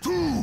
two.